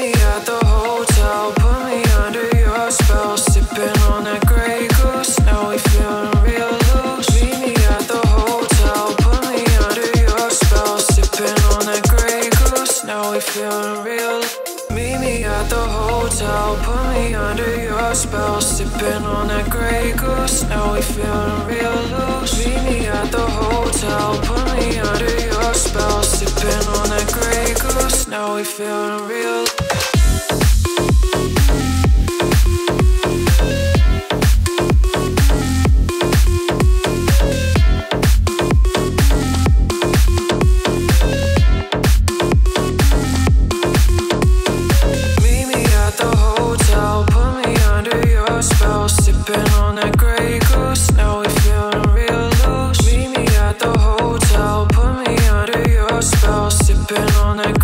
me at the hotel, put me under your spell, sipping on that Grey Goose. Now we feeling real loose. Meet me at the hotel, put me under your spell, sipping on that Grey Goose. Now we feeling real. Meet me at the hotel, put me under your spell, sipping on that Grey Goose. Now we feeling real loose. Meet me at the hotel, put me under your spell, sipping on that Grey Goose. Now we feeling real. Sipping on that